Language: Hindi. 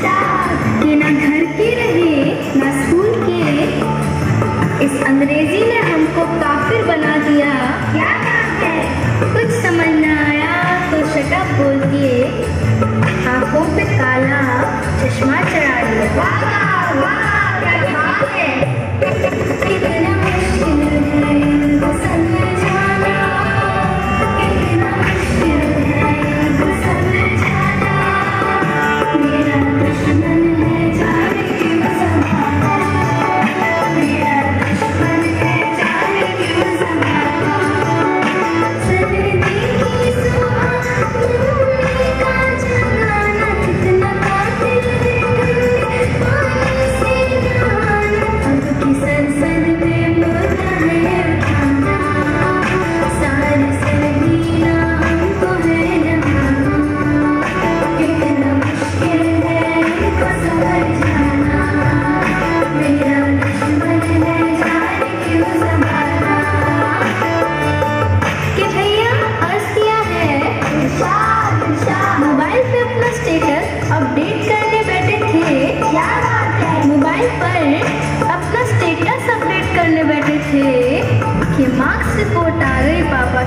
Stars स्टेटस अपडेट करने बैठे थे। क्या बात है? मोबाइल पर अपना स्टेटस अपडेट करने बैठे थे। कि मार्क्स रिपोर्ट आ गई पापा।